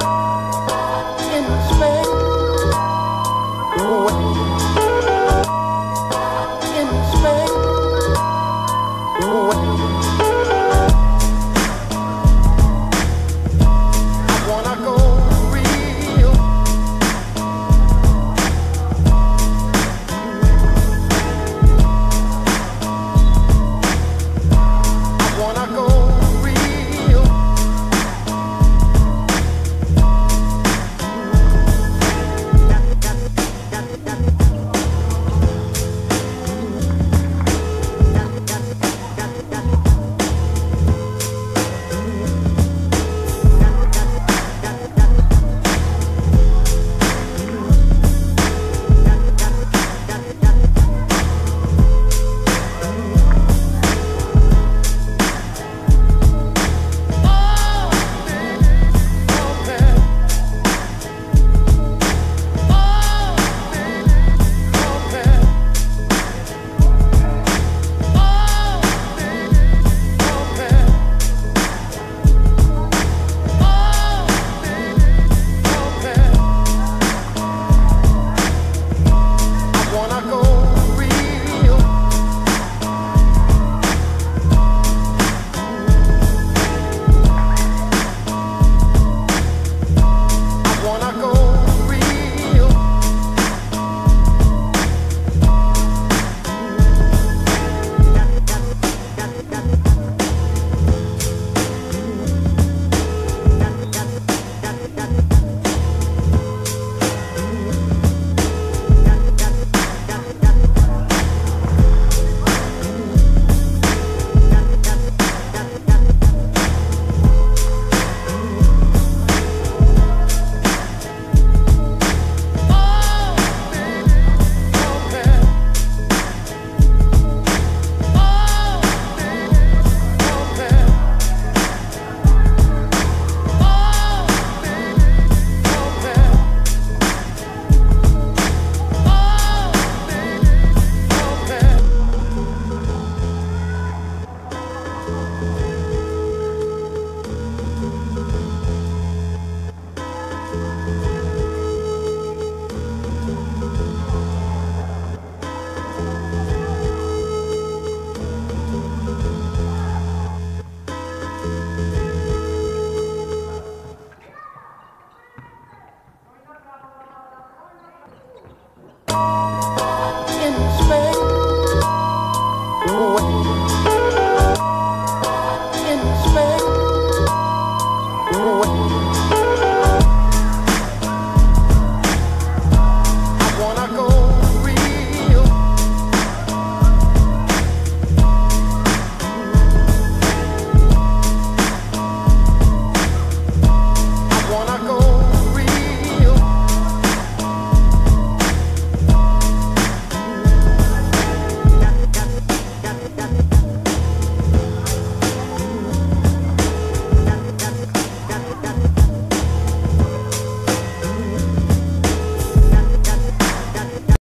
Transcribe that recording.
Música Música